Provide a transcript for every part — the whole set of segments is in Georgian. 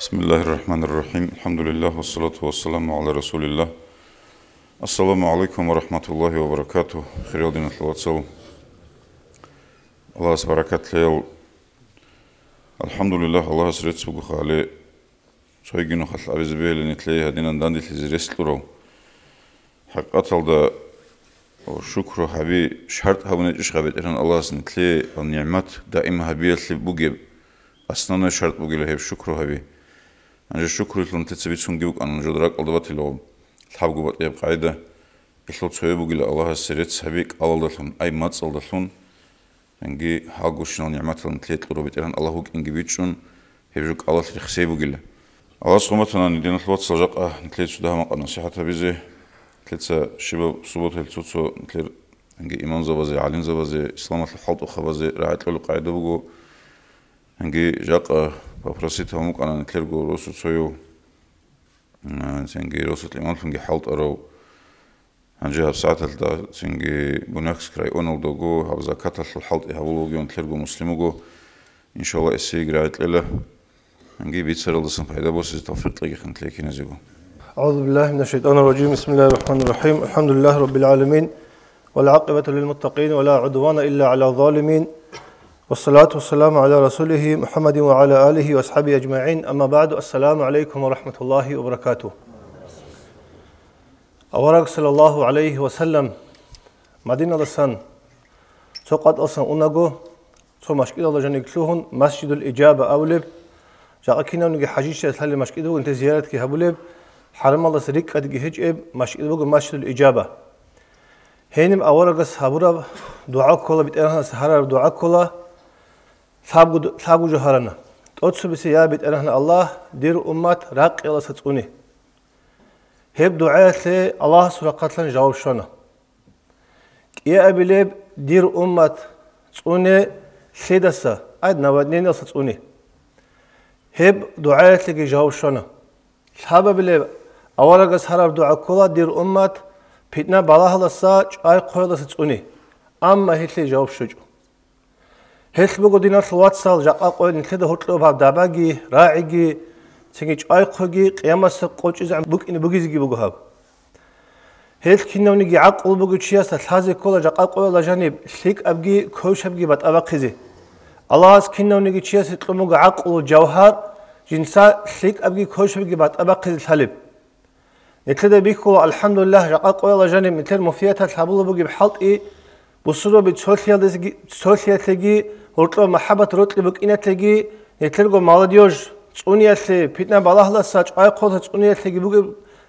بسم الله الرحمن الرحيم الحمد لله والصلاة والسلام على رسول الله السلام عليكم ورحمة الله وبركاته خير دين الواتساب الله سبحانه ليل الحمد لله الله سرت سبق خالي شويجينو خل أبيز بيل نتلي هدينا داندي تزريستلو حقات الدا وشكر حبي شرط هبنا إيش خبيت إرن الله سنتلي النعمات دائما هبي اللي بوجب أصلا شرط بوجب له شكر هبي анжшукрулун тецвицунгиук анжудрак алдватило лхавгубат ябкайда иллу цуебугил аллаха сирет савик алалдалхун ай мацалдалхун анги хагушнал ниъматлан тлет лурубитиран аллахук ингивичун хевжук аллах рихсебугил алас хуматана нидинал ватсалжак а тлет судахамака насихата бизи тлетса шиба субот хелцуцу тлер анги имам завази алим завази исламатлу халт ухавази раайтлул кайдабугу анги жак ببرسيت هم ممكن أنا نتلرجو روسو تسويو سنجي روسو تليمان فنجي حالت أرو هنجي هب بساعتها لدا سنجي بناكس كراي أونو دوغو هبزا كتل الحالت إهولو جيون تلرجو مسلمو إن شاء الله إسي قرايت لله هنجي بيتسر لسن فايدة بوسي توفرت لكي خنت لكي نزيقو أعوذ بالله من الشيطان الرجيم بسم الله الرحمن الرحيم الحمد لله رب العالمين والعاقبة للمتقين ولا عدوان إلا على الظالمين والصلاة والسلام على رسوله محمد وعلى آله وأصحابه أجمعين أما بعد السلام عليكم ورحمة الله وبركاته Avarak sallallahu aleyhi ve sellem Madinalısan Sokat alsan unago So maşkid alacan ikluhun Masjidul icabe avlib Jaqakina unugi hajişe ethalli maşkidu Ünte ziyaret ki habulib Haram alası rik adigi hiç eb Maşkidu bugu masjidul icabe Heynim avaragas habura Dua kola bit erhan saharar dua kola ლაგუჯო ჰარანა ტოცუბისი იაბით ერანა ალლაჰ დირ უმმათ რაყილა საწუნი ჰებ დუაათლე ალლაჰ სურაყატლან ჟავშონა კიაბილებ დირ უმმათ წუნე შედასა აიდ ნავადნენა საწუნი ჰებ დუაათლე გი ჟავშონა ლაბაბილებ ავარაგას ჰარაბ დუა კოლა დირ უმმათ ფიტნა ბალაჰლასა ჭაი ყოლა საწუნი ამმა ჰილე ჟავშოჯო ჰესბოგოდინას ვაცალ ჟაყაყვენი ხედა ჰოტლობა დაბაგი რაიგი ცინგი ჭაიხოგი ყიამას ყოჭიზა ბუკინი ბუგიზიგი ბუგჰაბ ჰესქინოვნიგი აყულბოგი ჩიასა ლაზე კოლა ჟაყაყველა ჟანი ლიქ აბგი ქოშაბგი ბატაბახიზი ალას ქინოვნიგი ჩიასი ყმოგა აყულო ჯავჰარ ჯინსა ლიქ აბგი ქოშაბგი ბატაბახიზი ლალებ ეთლედა ბიქო ალჰამდულილlah ჟაყაყველა ჟანი მითერ მოფიათა ლაბულობოგი ჰალტი ბუსურობი ცოლიალდესგი ცოლიათლეგი ურტო მაჰაბათ როტლი ბუკინათლეგი ეთლერგო მალადიოჟ წუნიათლე ფიტნა ბალაჰლასა ჭაიხოთა წუნიათლეგი ბუგი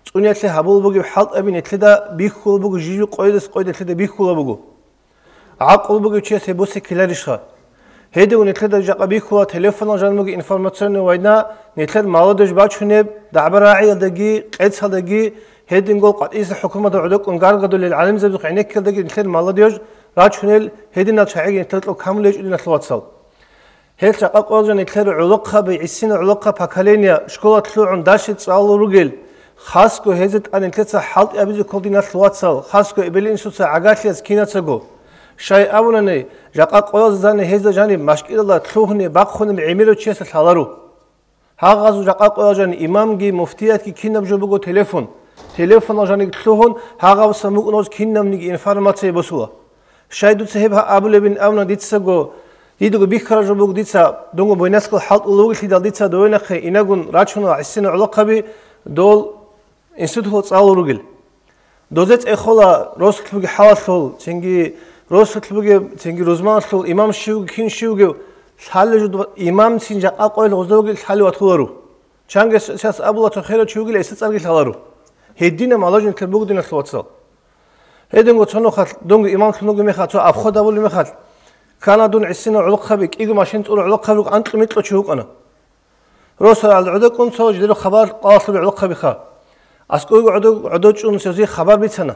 წუნიათლე ჰაბულ ბუგი ჰალტები ნეთლედა ბიხულ ბუგი ჟიჟი ყოიდეს ყოიდეთლედა ბიხულ ბუგი აყულ ბუგი ჩესე ბუსი ქილარიშა ჰედი უნეთლედა ჟაყა ბიხულა ტელეფონა ჟანმუგი ინფორმაციონი ვაინა ნეთლედ მალადიოჟ ბაჩუნე დაბრაიალდეგი ყეცალდეგი ჰედინგო ყატის ჰუკუმად უდუკუნ გარგადულ ალიმზები ყინეკელდეგი ნეთლედ მალადიოჟ რაჩუნელ ჰედინა ჩაიგი თეთლო კამლეჭუდინა სლოცალ ჰელჩ აყაყოლჟან ეთლერ ულოყხაბი ისინა ულოყხა ფაკალენია შკოლა თლუუნ დაში წალურუგელ ხასკო ჰეზეთ ანენ თეცა ჰალტ აბიძი კოლდინა სლოცალ ხასკო ებელინსუცა აგალიას კინაცაგო შაი აბუნანე ჟაყაყოლჟანი ჰეზდა ჟანი მაშკილალა თლუჰნე ბახხუნე ემირო ჩესა სალარუ ჰაღაზუ ჟაყაყოლჟანი იმამგი მუფტიატკი კინაბჟობუგო ტელეფონ ტელეფონა ჟანი თლუჰონ ჰაღავსა شايدو تسهب أبل بن أمنا ديتسا جو ديدو بيخرجوا بوك ديتسا دونغو بيناسك الحلط اللوغي تي دال ديتسا دوينا خي إناغون راتشونا عسينا علاقة بي دول إنستوتو تسالو رجل დოზეც ეხოლა როსთლბგი ჰავასლ ჩენგი როსთლბგი ჩენგი როზმანსლ იმამ შიუ ქინ შიუგე ხალე ჟუდ იმამ სინჯა აყოელ ღოზოგი ხალე ვათხულარუ ჩანგეს შას აბულა ჩხერო ჩიუგილე ესე წარგი ხალარუ ჰედინა მალაჟინ თლბგდინა სლოცალ დონგი იმან ხნუგი მე ხალ ცო აფხოდავული მე ხალ კანადუნ ისინო ულყხაბი კიგ მაშინ წურ ულყხაბი ანტყი მიტყო ჩუყანა როსა ალ უდო კუნ ცო ჯდრო ხაბარ ყასლ ულყხაბი ხა. ასკო უდო უდო ჭუნ სეზი ხაბარ ბიცანა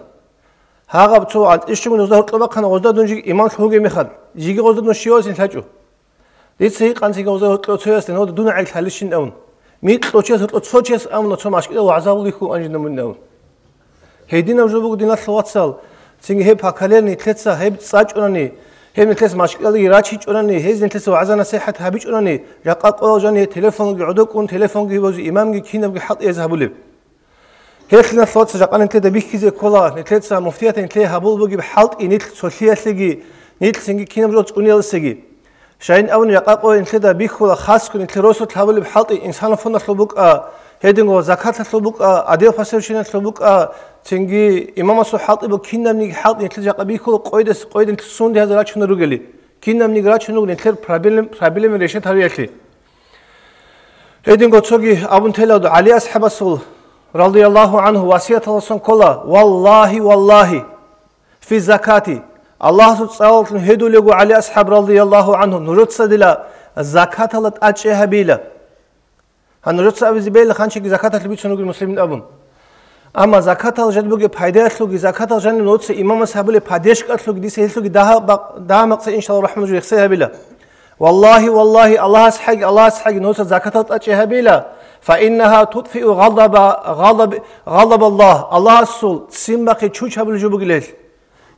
ჰაღაბ ცო ალ ისჩუმ ნუზდა ყლობა ხანა ოზდა დუნჯი იმან ხნუგი მე ხალ ჯიგი ოზდა ნუ შიოსინ თაჭუ დიცი ყანცი გოზა ყლო ცოიასტენ ოდო დუნა აილ ხალიშინ დაუნ მიტყო ჩეს ყლო ცო ჩეს ამნო ცო მაშკი და ვაზავული ხუ ანჯი ნამუნ დაუნ ჰედინა ჟობუგ დინა სლოცალ. ცინგი ჰე ფაკალენი თეცა ჰე წაჭრანი ჰემეთეს მაშკილი რაჩი ჭურანი ჰეზენთეს ვაზანა სეჰათ ჰაბი ჭურანი რაყა ყოველ ჟანი ტელეფონი ოდოკუნ ტელეფონი ვოზი იმამგი ქინამგი ჰატი ეზაბული ჰეხნა სოც რაყანენთე და ბიხიზე ქოლა ნეთეცა მუფტიათენ თე ჰაბულბოგი ჰალტ ინით სოციალსიგი ნით სინგი ქინამრო წუნიალსიგი შაინ ავნი რაყა ყოველ თე და ბიხოლა ხასკუნი თე როსო თაბული ჰალტი 헤딩고 자카트 슬북 아데오 파세르시나 슬북 칭기 이마마수 하티보 킨남니 하티 틀자까비코 꼬이데스 꼬이든 순데 하자라 추누르겔리 킨남니 그라 추누르겔 틀 프라빌렘 프라빌렘 레시 타리야클리 헤딩고 초기 아분텔라도 알리 아스하바술 라디알라후 안후 와시아트 알라슨 콜라 왈라히 왈라히 في زكاتي الله سبحانه هدو لغو علي أصحاب رضي الله عنهم نرد سدلا زكاة لت أجيها بيلا ҳанажот сабзи бела ханчеги закататли бицунуги муслимин абун амма закатал жад буги пайдеатлуги закатал жани ноци имама сабили падешкатлуги дисеҳилуги даҳа мақса иншалла раҳман жу ихсеҳа била والله والله الله سحق الله سحق نوسا زكاة أتشها بلا فإنها تطفئ غضب غضب غضب الله الله السول سمبقي تشوش بالجبق ليل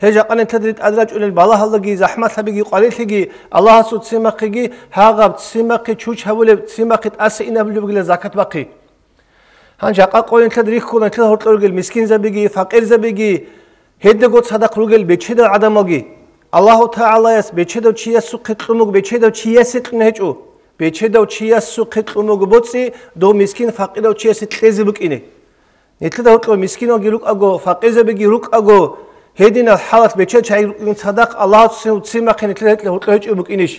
ჰეჯაყანე თადრით ადრაჭულელ ბალაჰალლაგი ზაჰმათლაბიგი ყალილთიგი ალაჰასუ ციმახიგი ჰაღაბ ციმახი ჩუჩჰაულებ ციმახი ტასი ინაბლუბგილე ზაკათ ბაყი. ჰანჯა ყაყოენ თადრიხ ქუნა თლა ჰორტლოგილ მისკინზაბიგი ფაყირზაბიგი ჰედეგო სადახრუგილ ბეჩედო ადამაგი ალაჰუ თაალაეს ბეჩედო ჩიასუ ხიტლუმუგ ბეჩედო ჩიასი ტნეჭუ ბეჩედო ჩიასუ ხიტლუმუგ ბოცი დო მისკინ ფაყიდო ჩიასი ტლეზი ბუკინე ნეთლა დაუტო მისკინო გილუკაგო ფაყიზები გილუკაგო ჰედინა ჰალათ ბეჩე ჩაი ცადაყ ალაჰ ციმახი ნეთლედლე უტლოჭი ბუკინიშ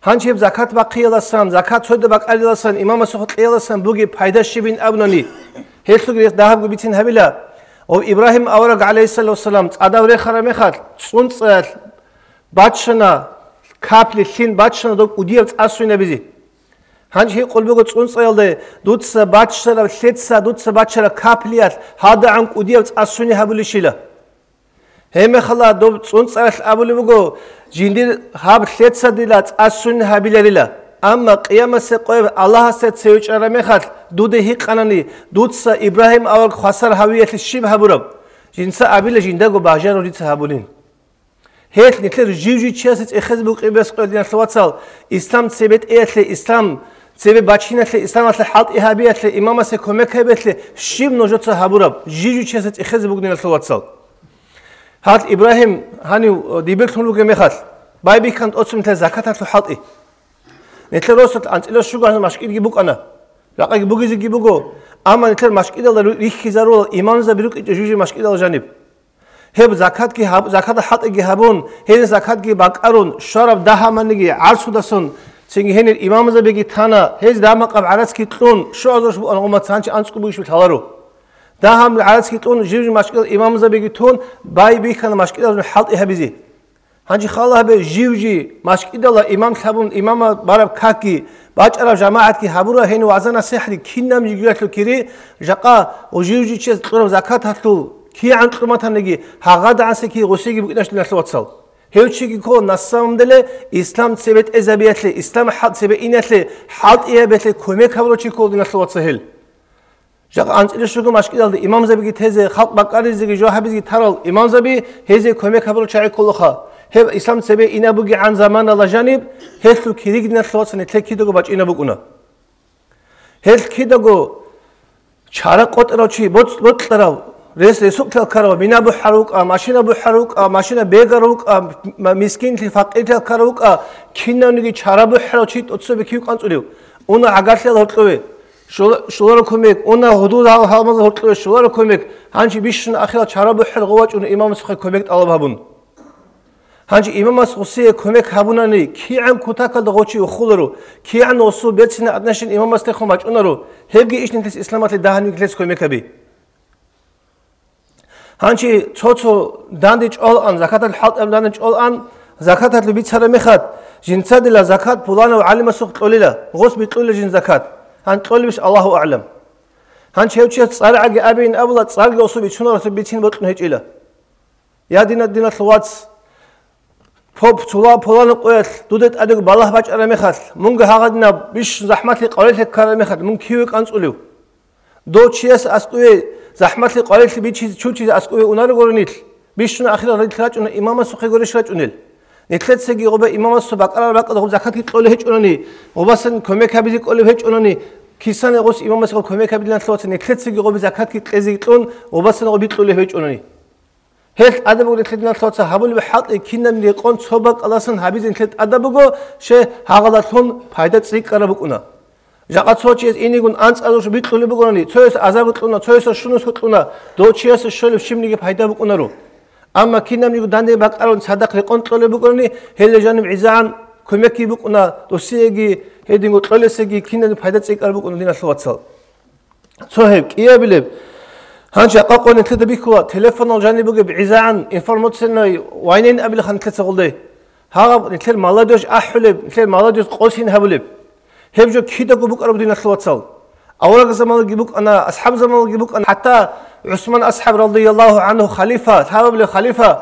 ჰანჩებ ზაკათ ბაყიალასან ზაკათ ცოდე ბაყალილასან იმამა სოხ ყიალასან ბუგი ფაიდა შიბინ აბნონი. ჰესუგი დაჰაბ ბიცინ ჰაბილა. ო იბრაჰიმ ავრაგ ალეისალამ წადავრე ხარა მეხალ წუნწალ ბაჩნა ქაფლი შინ ბაჩშა და უდიევ წასვინებიზი. ჰანჯი ყოლბეგო წუნწელდე დუცა ბაჩშა და შეცა დუცა ბაჩშა ქაფლიათ ჰადა ან უდიევ წასვინი ჰაბული შილა ჰემე ხლა დო წუნწელ აბული მოგო ჯინდი ჰაბ შეცა დილა წასვინი ჰაბილერილა ამა ყიამასე ყოე ალაჰასე ცევჭარა მეხალ დუდე ჰიყანანი დუცა იბრაჰიმ ავარ ხვასარ ჰავიეთი შიბ ჰაბურობ. ჯინსა აბილე ჯინდა გო ბაჟარო ρίცა ჰაბულინ ჰეთ ნიტლერ ჟიჟი ჩიასე ეხეს ბუყიბეს ყელინა სლავაცალ ისლამ ცებეთ ეთლე ისლამ ცებე ბაჩინათლე ისლამათლე ჰალტ იჰაბიათლე იმამასე კომეკებეთლე შიმ ნოჟოცა ჰაბურაბ ჟიჟი ჩიასე ეხეს ბუგნინა სლავაცალ ჰალტ იბრაჰიმ ჰანი დიბექნულუგე მეხალ ბაიბი ხან ოცმთა ზაკათათლე ჰალტი ნიტლერ როსოთ ანწილოს შუგან მაშკიდი ბუკანა რაყი ბუგიზი გიბუგო. ამა ნიტლერ მაშკიდალა რიხიზარო იმამზა ბირუკი ჟიჟი მაშკიდალა ჟანიბ. ჰებ ზაქათ კი ზაქათ ჰატი კი ჰაბუნ ჰენ ზაქათ კი ბაკარუნ შარაბ დაჰამანი კი არსუდასუნ ცინგი ჰენერ იმამზე ბიგი თანა ჰეზ დამაყაბ არაც კი ტუნ შოზოშ ომა ცანჩ ანცკუბი შუ თალარო დაჰამ ალაცკიტუნ ჟიჟი მაშკილ იმამზაბეგიტუნ ბაი ბიხან მაშკილაზუნ ჰალტი ჰაბიზი ჰანჯი ხალაჰბე ჟივჯი მაშკიდალა იმამ ხაბუნ იმამა ბარაბ ქაკი ბაჭარა ჯამაათ კი ჰაბურა ჰენუ აზანა სეჰრი ქინნამ ჯიგრათლუ კირი ჟაყა ოჟივჯი ჩეს წრობ ზაკათ ჰათლუ კი ან წრმათანეგი ჰაღადა ასეკი ღუსიგი ბუკინაშლი ნასლვაცალ ჰევჩიგი ქო ნასამდელე ისლამ ცებეთ ეზაბიათლე ისლამ ჰალ ცებე ინათლე ჰალტიებეთლე ქომე ქაბროჩი ქოლდინასლვაცაჰელ ჟაყ ანწილიშუგუ მაშკიდალდი იმამზაბიგი თეზე ხალყ ბაკარიზიგი ჯოჰაბიზიგი თარალ იმამზაბი ჰეზე ქომეკაბრო ჩაიკულუხა ჰევ ისლამ ცებე ინაბუგი ან ზამან ალაჟანიბ ჰესლუ ქირიგნა სლოცნე თეკიდოგო ბაჭინაბუკუნა ჰელ ქიდოგო ჩარა ყოტროჩი მოწ მოწრავ რეს ესუკთელ ქარავ მინაბუ ჰარუკა მაშინაბუ ჰარუკა მაშინა ბეგარუკა მისკინთი ფაყითელ ქარუკა ქინანიგი ჩარაბუ ჰაროჩი ტოცები ქივყანწულიო უნდა აგართელ ოტრევე ჰარო ჩი ტოცები ქი ყანწულიო უნა აგართელ ჰორტლოვე შულარო კომეკ უნა ჰუდუ ჰალმაზ ჰორტლოვე შულარო კომეკ ჰანჩი ბიშნ ახლა ჩარაბუ ჰალ ღვაჭუნ იმამს ხე კომეკ ტალაბაბუნ ჰანჩი იმამს ხუსიე კომეკ ჰაბუნანი კი ამ ქუთაკალ ღოჩი უხულრო კი ან ოსუ ბეცინა ადნაშინ იმამს თე ხომაჭუნარო ჰეგი იშნინთის ისლამათი დაჰანი გლეს კომეკები ჰანჩი ცოცო დანდი ჭოლ ან ზაკათალ ჰალტ დანდი ჭოლ ან ზაკათალ ბიცარა მეხად. ჟინცადილა ზაკათ ფულანა ალიმა სუხ ყოლილა ღოს ბიტყული ჟინ ზაკათ ან ტყოლვის ალაჰუ აალამ ან შევჩე წარაგე აბინ აბლა წარგოსუბი ჩუნორათი ბიცინ ბოტნ ჰეჭილა ядина динат ლვაც ფოფ ცულა ფოლან ყოელ დუდეთ აдэг ბალაჰ ბაჭარა მეხალ მუნგ ჰაღადნა ბიშ ზაჰმათლი ყოლეთე ქარა მეხალ მუნ ქივე ყანწულივ დოჩიას ასკუე ზაჰმათლი ყოლეთი ბიჩი ჩუჩი ასკუე უნარ გორნილ ბიშ ახირა რით რაჭუნა იმამა სუხე გორიშ რაჭუნილ ნეთლეცეგი ობა იმამას ბაკარა ბაკარა ზაქათი ყოლე ჰეჭონანი ობასენ კომეკაბიზი ყოლე ჰეჭონანი ქისან ეღოს იმამას ყოლე კომეკაბიlan თლოც ნეთლეცეგი ობა ზაქათი ყეზი ყლონ ობასენ ობა ყოლე ჰეჭონანი ჰელ ადამური თლიდან თლოცა ჰაბული ჰაყი ქინამ ლიყონ ცობა ყალასან ჰაბიზენ თლეთ ადამუგო შე ჰაღალათონ ფაიდა წიკარა ბუკუნა ჟაყაცოჩი ინიგუნ ანწალუშ ბიტყული ბუკუნანი ცოეს აზაბუტყუნა ცოეს შუნუს ხუტყუნა დოჩიას შოლი შიმნიგი ფაიდა ბუკუნარო ამა ქინამი დანე ბაკარონ სადაყრე კონტროლე ბუკონი ჰელეჟანი მიზან კომეკი ბუკუნა დოსიეგი ჰედინგო ტროლესეგი ქინამი ფაიდა წიკარ ბუკუნა დინა სლოვაცალ ცოჰე კიაბილე ჰანჭა ყაყონე თედა ბიქუა ტელეფონო ჟანი ბუგე მიზან ინფორმაციოი ვაინენ აბილ ხან ქეცაღოლდე ჰაღა ნითლ მალადოშ აჰლებ ნითლ მალადოშ ყოსინ ჰაბლებ ჰებჯო ქიდა გუბუკარო დინა სლოვაცალ აურაგ ზამალ გიბუკანა ასჰაბ ზამალ გიბუკანა ჰატა عثمان أصحاب رضي الله عنه خليفة ثابب لخليفة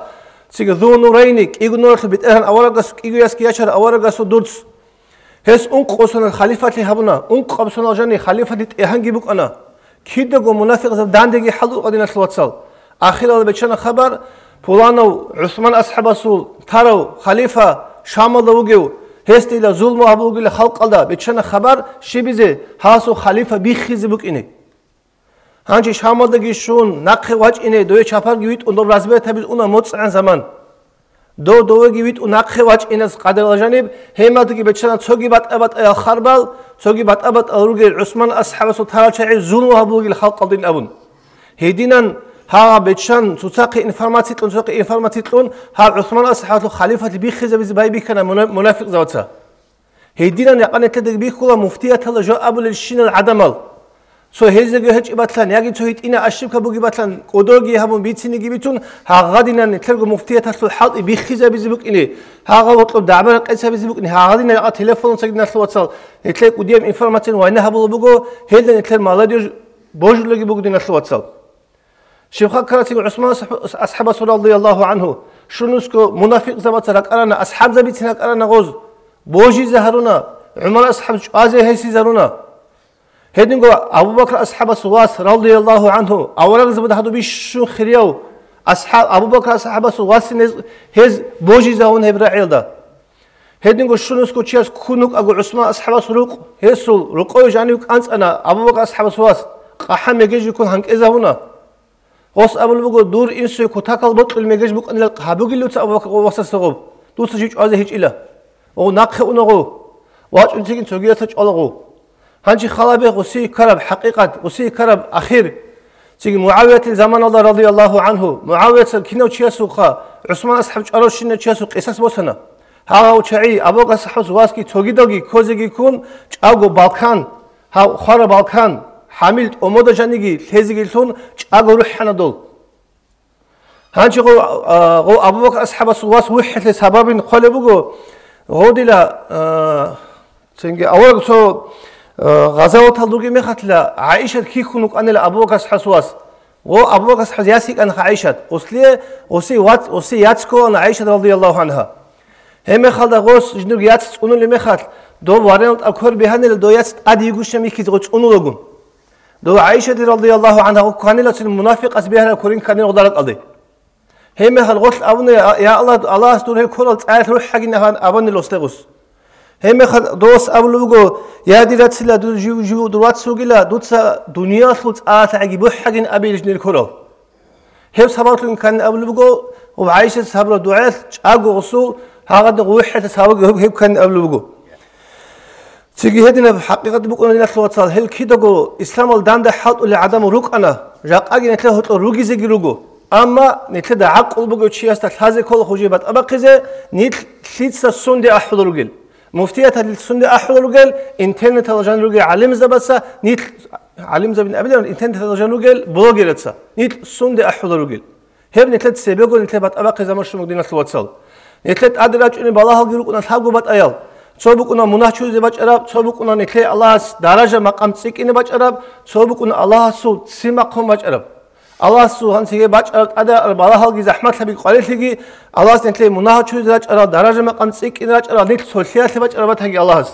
سيغ ذو نورين إيغنور بيت أهل أورغس إيغو يسكي يشر أورغس دورس هس أنق قصنا الخليفة لهبنا أنق قبسنا جاني خليفة ديت إيهان جيبوك أنا كيدغو منافق زب داندگي حلو قدنا الواتسال آخر الله بچنا خبر فلانو عثمان أصحاب رسول تارو خليفة شامل دوغيو هستيلا ظلم وابوغيل خلق قلدا بچنا خبر شبيزه هاسو خليفة بيخيزي بوك إني ანჩი შამოდაგიშუნ ნახე ვაჭინე დოე ჩაფარგი ვიტუ ნობრაზბეთების უნა მოწან ზამან დო დოვეგი ვიტუ ნახე ვაჭინას ყადელაჟანებ ჰემადგი ბეჩანა ცოგი ბატაბატ ხარბალ ცოგი ბატაბატ ალურგე უსმან ასჰაბასო თარაჩაი ზულუ აბუგილ ხალყალდინ აბუნ ჰედინან ჰა ბეჩან ცუცაკი ინფორმაცი ტუნ ცუცაკი ინფორმაცი ტუნ ჰა უსმან ასჰაბასო ხალიფათი ბიხიზების ბაიბიქანა მონაფიყ ზავცა ჰედინან აყანეთლედეგ ბიხულა მუფტიათალა ჟო აბულ შინალ ადამალ სო ჰეზეგე ჰეჭიბათლან იაგი ცო იტინა აშიფკა ბუგიბათლან კოდოგი ჰაბუნ ბიცინი გიბითუნ ჰაღადინან თერგო მუფტიათასო ჰალტი ბიხიზები ზიბუკინი ჰაღა ვოტლო დაბარ ყეცები ზიბუკინი ჰაღადინა რა ტელეფონ საგინასო ვაცალ ეთლე კუდიემ ინფორმაციონ ვაინა ჰაბულო ბუგო ჰელდენ ეთლე მალადიო ბოჟლოგი ბუგდინასო ვაცალ შიფხა ქარაცი უსმან ასჰაბა სულალლაჰუ ანჰუ შუნუსკო მუნაფიқ ზაბაცა რა ყარანა ასჰაბ ზაბიცინა ყარანა ღოზ ბოჟი ზაჰრუნა უმარ ასჰაბ ჭაზე ჰესი ზარულა هدينغو أبو بكر أصحاب السواس رضي الله عنه أولا زبد هذا بيشو خريو أصحاب أبو بكر أصحاب السواس هز بوجي زاون هبرا عيلدا هدينغو شنوس كو تشياس كونوك أبو عثمان أصحاب السروق هسول رقوي جانيوك أنس أنا أبو بكر أصحاب السواس قحا ميجيج يكون هنك إذا هنا غوس أبو بكر دور إنسو كو تاكل بطل ميجيج بك أن القحابوغي لوتس أبو بكر وصل سغوب دوس جيج أزي هيج إلا وغو ناقخ أنغو واج أنتيجين سوغياتش ألغو Hancı halabe usi karab hakikat usi karab ahir. Çünkü Muaviyetin zaman Allah radıyallahu anhu. Muaviyet kine uçuya suha. Osman ashab çaroş şinne uçuya suha. Esas bosana. Hava uçayi aboga sahabuz vaski togidogi kozegi kum çago Balkan. Ha xara Balkan. Hamil omoda canigi tezigilton çago ruhana dol. Hancı go go aboga ashab vas vuhhle sababin khalebugo. Godila çünkü eh, avrak so غوديلا تنجي أول سو غزوات دوغي مخاتلا عائشة كي خنوك أنا أبو بكر حسواس و أبو بكر حس ياسيك أنا عائشة وصلي وصي وات وصي ياتسكو أنا عائشة رضي الله عنها هم خالد غوس جنوب ياتس أنو اللي مخات دو وارنت أكور بهن دو ياتس أدي يقولش ميكي زغوت أنو لغون دو عائشة رضي الله عنها وكان لا المنافق أسبيها كورين كان يغدرك قضي هم خالد غوس أبونا يا الله الله استور هي كل تعال روح حقنا أبونا لوستغوس ჰემეხა დოს აბლუგო იადირაცილა დუ ჟუ ჟუ დრუაცუგილა დუცა დუნიასლუ წაათაგი ბუჰაგინ აბილიჯნილ ქორო ჰებ საბათლუნ კან აბლუგო ო აიშა საბრო დუალ ჭაგო ოსუ ჰაღად გუჰათა საბგ ჰებ კან აბლუგო ციგი ჰედინა ჰაყიყატ ბუკუნა დილა სლუაცალ ჰელ ქიდოგო ისლამალ დანდა ჰალტუ ли ადამ რუკანა ჟაყაგი ნეთლე ჰოტო რუგიზეგი რუგო ამა ნეთლე და აყულ ბუგო ჩიასთა ხაზე ქოლ ხუჯიბატ აბაყიზე ნით ლიცა სუნდი აჰდურუგილ مفتيات السنة أحول إنترنت الجان رجل علم زبسا نيت علم زبين أبدا إنترنت الجان رجل بلوجرتسا نيت سنة أحول رجل هب نتلت سبيعو نتلت بات أبقى زمان شو مقدين الواتسال نتلت أدراج إن بالله جروك نتحبوا بات أيال صوبك أنا مناهشوا زي باش أراب صوبك أنا نتلت الله درجة مقام تسيك إن باش أراب صوبك أنا الله سو سماقهم باش أراب الله سبحانه وتعالى باج أدا بالا هالجي زحمة لبي قليل لجي الله سنتلي مناها شو زراج أرا درجة ما قن سيك إن راج أرا نيت سوليات لباج أرا بتهجي الله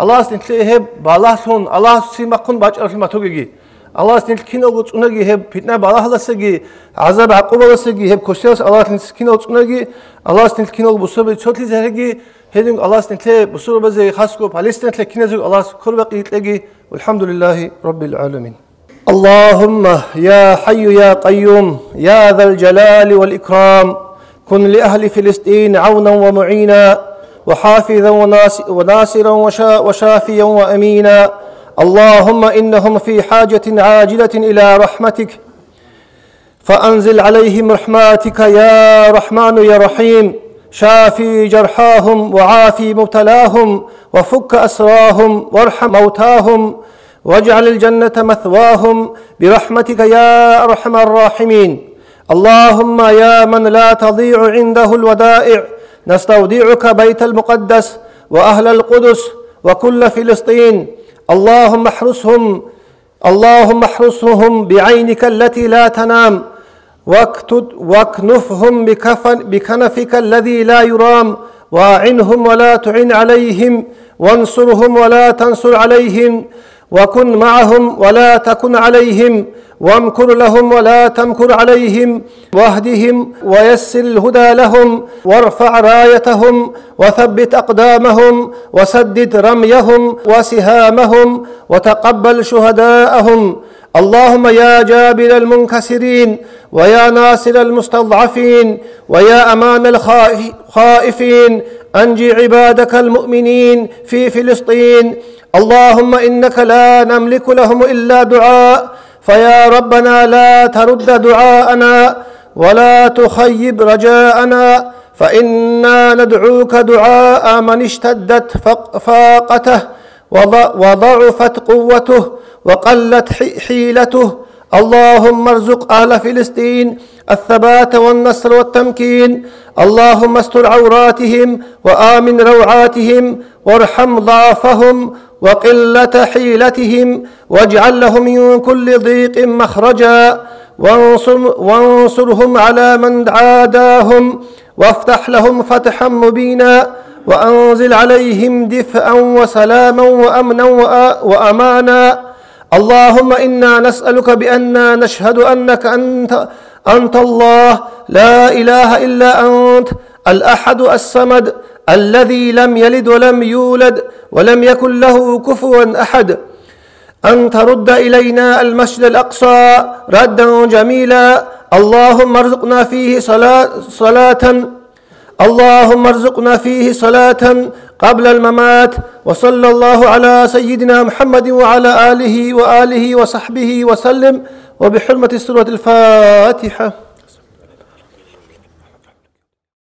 الله سنتلي هب بالا سون الله سيما قن باج أرا ما توجي Allah's nil kino go tsunagi heb fitna balahalasagi azab اللهم يا حي يا قيوم يا ذا الجلال والإكرام. كن لأهل فلسطين عونا ومعينا وحافظا وناصرا وشافيا وأمينا. اللهم إنهم في حاجة عاجلة إلى رحمتك. فأنزل عليهم رحماتك يا رحمن يا رحيم. شافي جرحاهم وعافي مبتلاهم وفك أسراهم وارحم موتاهم. واجعل الجنة مثواهم برحمتك يا أرحم الراحمين. اللهم يا من لا تضيع عنده الودائع نستودعك بيت المقدس وأهل القدس وكل فلسطين. اللهم احرسهم اللهم احرسهم بعينك التي لا تنام. واكنفهم بكفن بكنفك الذي لا يرام. واعنهم ولا تعن عليهم وانصرهم ولا تنصر عليهم. وكن معهم ولا تكن عليهم وامكر لهم ولا تمكر عليهم واهدهم ويسر الهدى لهم وارفع رايتهم وثبت أقدامهم وسدد رميهم وسهامهم وتقبل شهداءهم. اللهم يا جابر المنكسرين ويا ناصر المستضعفين ويا أمان الخائفين أنجي عبادك المؤمنين في فلسطين. اللهم إنك لا نملك لهم إلا دعاء. فيا ربنا لا ترد دعاءنا ولا تخيب رجاءنا. فإنا ندعوك دعاء من اشتدت فاقته وضعفت قوته وقلت حيلته اللهم ارزق أهل فلسطين الثبات والنصر والتمكين. اللهم استر عوراتهم وآمن روعاتهم وارحم ضعفهم وقلة حيلتهم واجعل لهم من كل ضيق مخرجا. وانصر وانصرهم على من عاداهم وافتح لهم فتحا مبينا. وأنزل عليهم دفئا وسلاما وأمنا وأمانا. اللهم إنا نسألك بأننا نشهد أنك أنت أنت الله. لا إله إلا أنت الأحد الصمد الذي لم يلد ولم يولد ولم يكن له كفوا أحد. أن ترد إلينا المسجد الأقصى ردا جميلا. اللهم ارزقنا فيه صلاه, صلاة. اللهم ارزقنا فيه صلاة. قبل الممات وصلى الله على سيدنا محمد وعلى آله وآله وصحبه وسلم وبحرمة سورة الفاتحة.